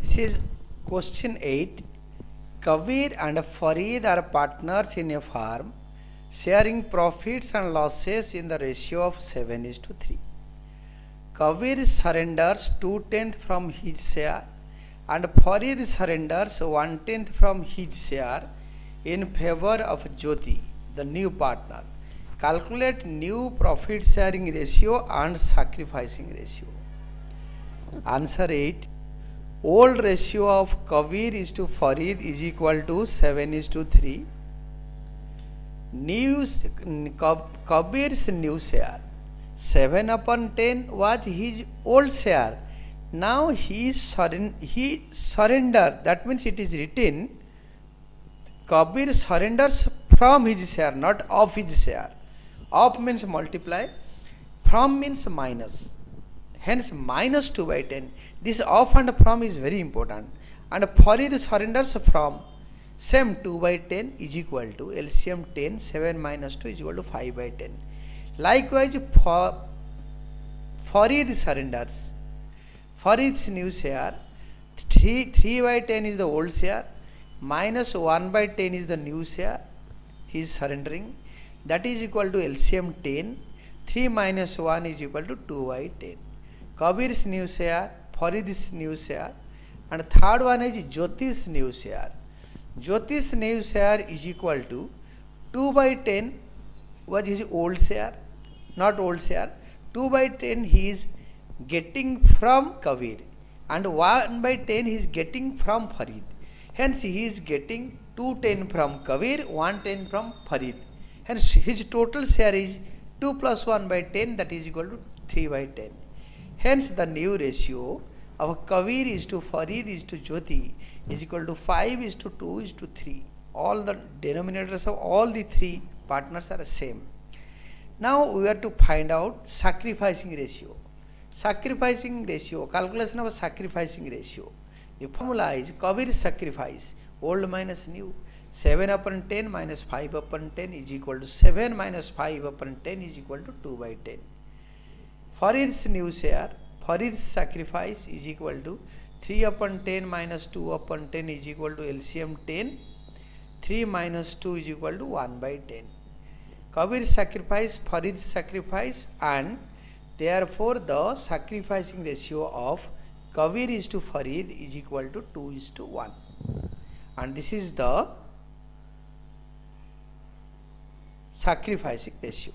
This is question 8. Kabir and Farid are partners in a farm, sharing profits and losses in the ratio of 7 is to 3. Kabir surrenders 2 tenth from his share and Farid surrenders 1 tenth from his share in favor of Jyoti, the new partner. Calculate new profit sharing ratio and sacrificing ratio. Answer 8. Old ratio of Kabir is to Farid is equal to 7 is to 3. New Kabir's new share 7 upon 10 was his old share. Now he, surren- he surrender that means it is written Kabir surrenders from his share not of his share. Of means multiply from means minus hence minus 2 by 10 this off and from is very important. And for Farid surrenders from same 2 by 10 is equal to LCM 10 7 minus 2 is equal to 5 by 10 likewise for Farid surrenders Farid's new share 3 3 by 10 is the old share minus 1 by 10 is the new share he is surrendering. That is equal to LCM 10 3 minus 1 is equal to 2 by 10 Kabir's new share, Farid's new share, and third one is Jyoti's new share. Jyoti's new share is equal to 2 by 10 was his old share, not old share. 2 by 10 he is getting from Kabir and 1 by 10 he is getting from Farid. Hence he is getting 210 from Kabir, 110 from Farid. Hence his total share is 2 plus 1 by 10 that is equal to 3 by 10. Hence, the new ratio of Kabir is to Farid is to Jyoti is equal to 5 is to 2 is to 3. All the denominators of all the three partners are the same. Now, we have to find out sacrificing ratio. Sacrificing ratio, calculation of sacrificing ratio. The formula is Kabir's sacrifice, old minus new. 7 upon 10 minus 5 upon 10 is equal to 7 minus 5 upon 10 is equal to 2 by 10. Farid's new share, Farid's sacrifice is equal to 3 upon 10 minus 2 upon 10 is equal to LCM 10. 3 minus 2 is equal to 1 by 10. Kabir's sacrifice, Farid's sacrifice and therefore the sacrificing ratio of Kabir is to Farid is equal to 2 is to 1. And this is the sacrificing ratio.